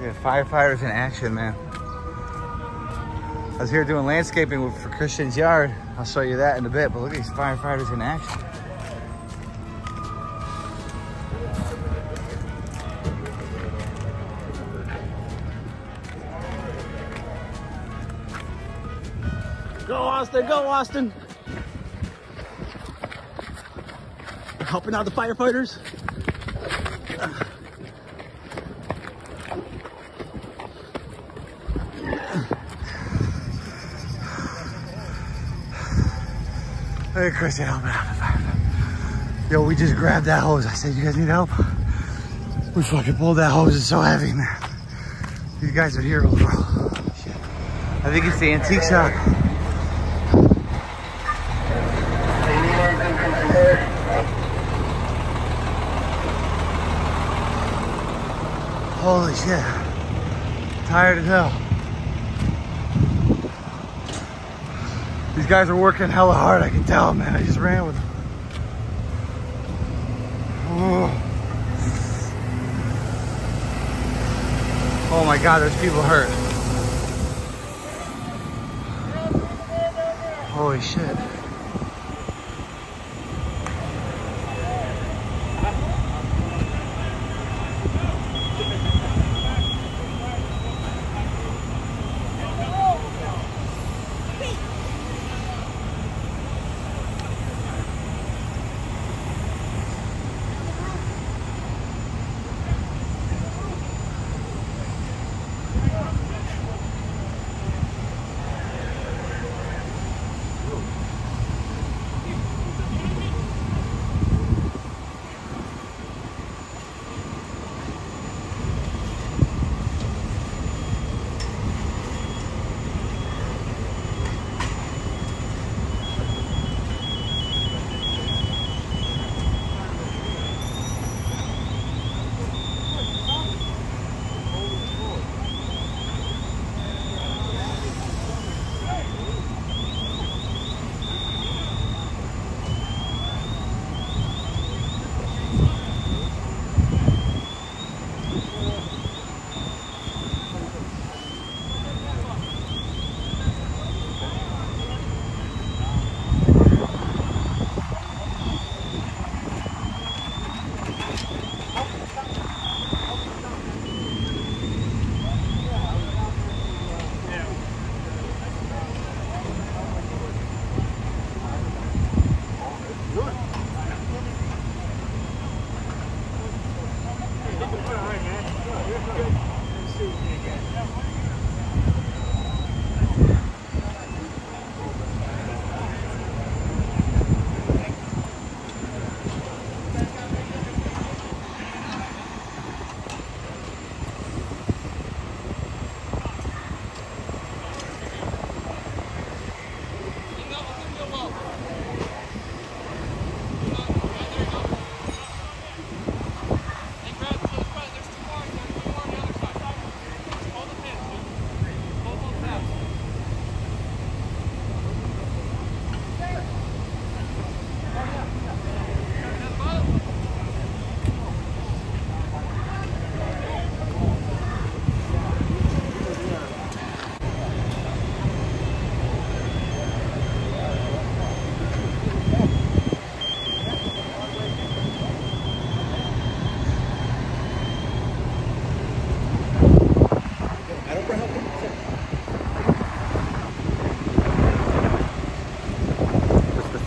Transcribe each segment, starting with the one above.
Yeah, firefighters in action, man. I was here doing landscaping for Christian's yard. I'll show you that in a bit, but look at these firefighters in action. Go Austin, go Austin. Helping out the firefighters. Hey, help me out. Yo, we just grabbed that hose. I said, you guys need help? We fucking pulled that hose. It's so heavy, man. These guys are heroes, bro. I think it's the antique shop. Holy shit. Tired as hell. These guys are working hella hard, I can tell, man. I just ran with them. Oh. Oh my God, there's people hurt. Holy shit.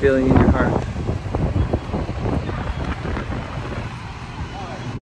Feeling in your heart.